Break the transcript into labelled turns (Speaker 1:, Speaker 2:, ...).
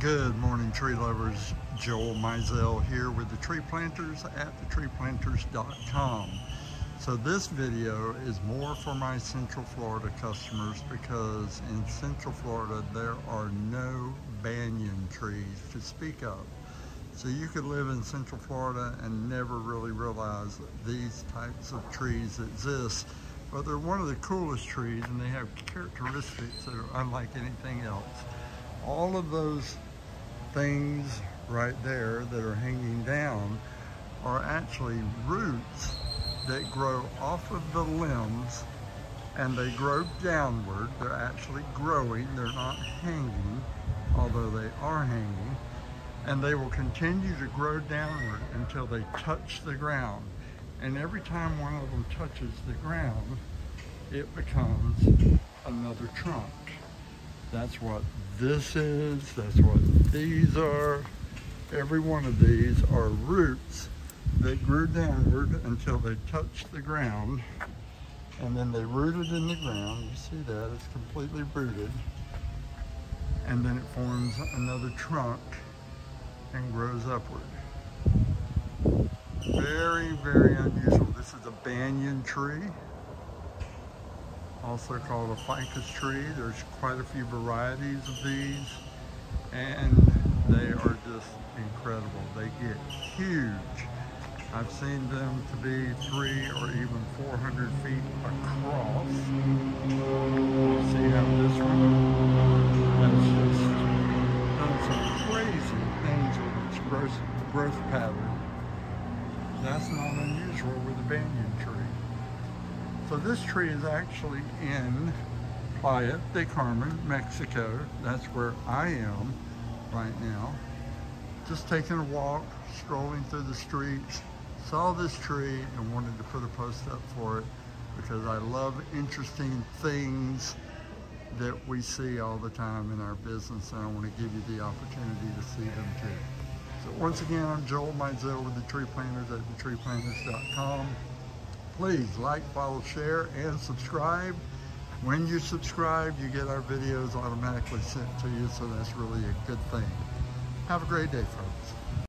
Speaker 1: Good morning, tree lovers. Joel Mizell here with the Tree Planters at thetreeplanters.com. So this video is more for my Central Florida customers because in Central Florida there are no banyan trees to speak of. So you could live in Central Florida and never really realize that these types of trees exist. But they're one of the coolest trees and they have characteristics that are unlike anything else all of those things right there that are hanging down are actually roots that grow off of the limbs and they grow downward. They're actually growing, they're not hanging, although they are hanging. And they will continue to grow downward until they touch the ground. And every time one of them touches the ground, it becomes another. That's what this is, that's what these are. Every one of these are roots that grew downward until they touched the ground and then they rooted in the ground. You see that, it's completely rooted. And then it forms another trunk and grows upward. Very, very unusual. This is a banyan tree also called a ficus tree. There's quite a few varieties of these and they are just incredible. They get huge. I've seen them to be three or even 400 feet across. See how this one has just done some crazy things with its growth, growth pattern. That's not unusual with a banyan tree. So this tree is actually in Playa del Carmen, Mexico. That's where I am right now. Just taking a walk, strolling through the streets, saw this tree and wanted to put a post up for it because I love interesting things that we see all the time in our business and I want to give you the opportunity to see them too. So once again, I'm Joel Mizell with the Tree Planters at thetreeplanters.com. Please like, follow, share, and subscribe. When you subscribe, you get our videos automatically sent to you, so that's really a good thing. Have a great day, folks.